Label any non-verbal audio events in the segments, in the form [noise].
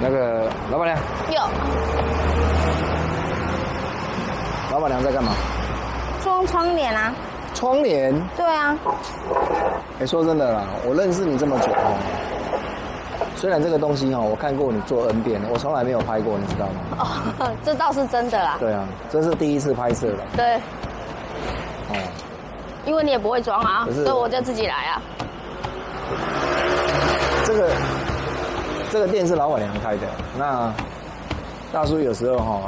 那个老板娘，有老板娘在干嘛？装窗帘啊？窗帘。对啊，哎，说真的啦，我认识你这么久哦，虽然这个东西哈，我看过你做 N 遍，我从来没有拍过，你知道吗？哦，[laughs] 这倒是真的啦。对啊，这是第一次拍摄了。对，哦，因为你也不会装啊，所以我就自己来啊。这个这个店是老板娘开的，那大叔有时候哈、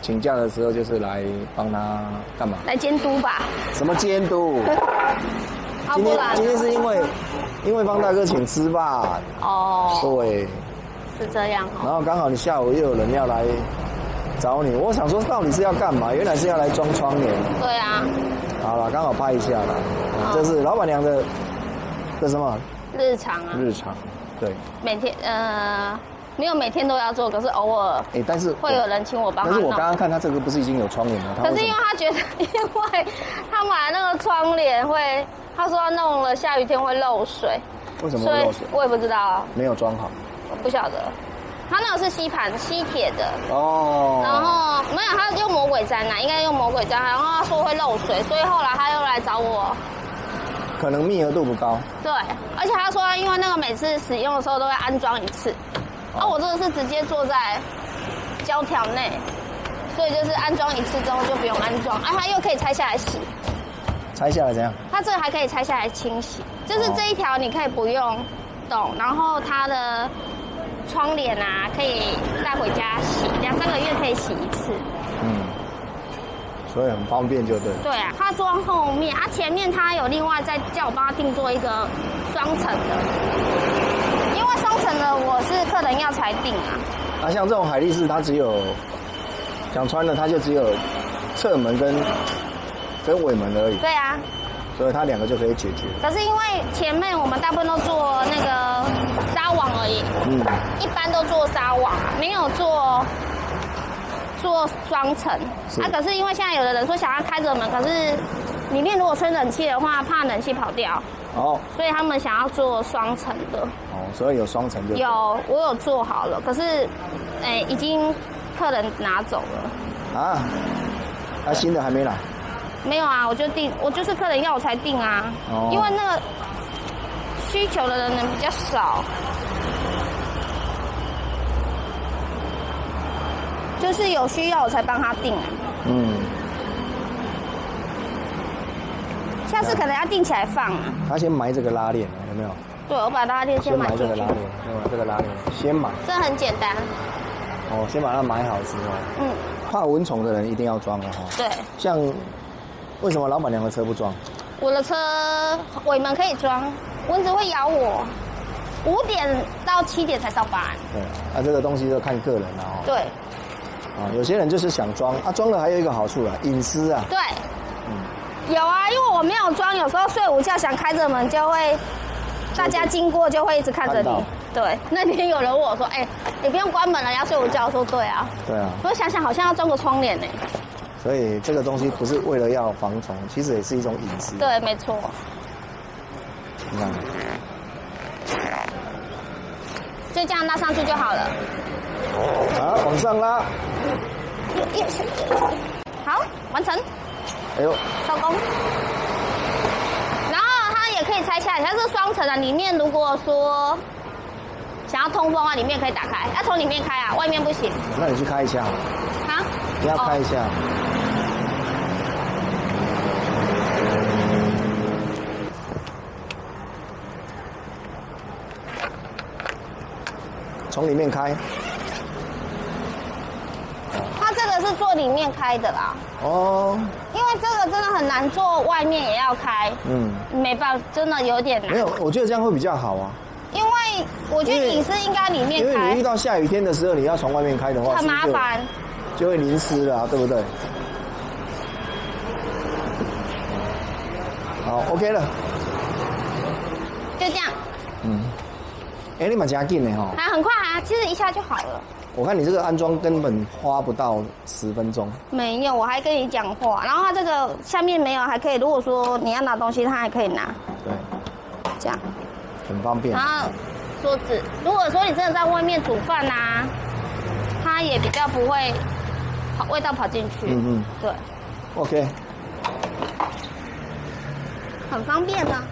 请假的时候就是来帮他干嘛？来监督吧，什么监督？啊 [laughs] 今天今天是因为因为帮大哥请吃饭，哦，对，是这样哦。然后刚好你下午又有人要来找你，我想说到底是要干嘛？原来是要来装窗帘。对啊，好了，刚好拍一下啦。这是老板娘的的什么日常啊，日常？对，每天呃没有每天都要做，可是偶尔哎，但是会有人请我帮他但是。我刚刚看他这个不是已经有窗帘了？他可是因为他觉得，因为他买那个窗帘会，他说他弄了下雨天会漏水，为什么会漏水？我也不知道啊，没有装好。我不晓得。他那个是吸盘吸铁的，哦。然后没有，他用魔鬼粘呐、应该用魔鬼粘，然后他说会漏水，所以后来他又来找我。可能密合度不高。对，而且他说，因为那个每次使用的时候都会安装一次，哦而、我这个是直接坐在胶条内，所以就是安装一次之后就不用安装，啊，它又可以拆下来洗，拆下来怎样？它这个还可以拆下来清洗，就是哦这一条你可以不用动，然后它的窗帘啊可以带回家洗，两三个月可以洗一次。嗯。所以很方便，就对。对啊，它装后面，啊前面它有另外再叫我帮他定做一个双层的，因为双层的我是客人要才定啊。啊，像这种海力士，它只有讲穿了，它就只有侧门跟跟尾门而已，对啊，所以它两个就可以解决。可是因为前面我们大部分都做那个纱网而已，嗯，一般都做纱网，没有做做双层。啊，可是因为现在有的人说想要开着门，可是里面如果吹冷气的话，怕冷气跑掉，哦所以他们想要做双层的。哦，所以有双层就有，我有做好了，可是，哎、已经客人拿走了。啊，啊新的还没来。没有啊，我就定，我就是客人要我才定啊，哦因为那个需求的人比较少，就是有需要我才帮他订啊。嗯，下次可能要定起来放啊。他先埋这个拉链，有没有？对，我把拉链先埋这个拉，链，先埋这个拉链，先买。这很简单。哦，先把它埋好之后，嗯，怕蚊虫的人一定要装了哈。对，像为什么老板娘的车不装？我的车尾门可以装，蚊子会咬我。五点到七点才上班。对，啊，这个东西就看个人了哦。对啊，有些人就是想装，啊，装了还有一个好处啊，隐私啊。对，有啊，因为我没有装，有时候睡午觉想开着门就会，大家经过就会一直看着你。对，[laughs] 那天有人问我说：“哎、你不用关门了，要睡午觉。”我说：“对啊。对啊”，我想想，好像要装个窗帘呢。所以这个东西不是为了要防虫，其实也是一种隐私。对，没错。你看，就这样拉上去就好了。好，往上拉，好，完成，哎呦，收工。然后它也可以拆下来，它是双层的，里面如果说想要通风啊，里面可以打开，要从里面开啊，外面不行。那你去开一下，啊？你要开一下。从里面开，它这个是做里面开的啦，哦，因为这个真的很难做，外面也要开，嗯，没办法，真的有点难。没有，我觉得这样会比较好啊，因为我觉得因为隐私应该里面因为你遇，到下雨天的时候，你要从外面开的话，很麻烦。就，就会淋湿了、啊，对不对？好，OK 了，就这样，嗯，哎、你蛮加劲的哈，还很快啊，其实一下就好了。我看你这个安装根本花不到十分钟，没有，我还跟你讲话，然后它这个下面没有，还可以，如果说你要拿东西，它还可以拿，对，这样，很方便然。后桌子。如果说你真的在外面煮饭呐、它也比较不会跑味道跑进去。嗯嗯对，，OK，很方便呢。好，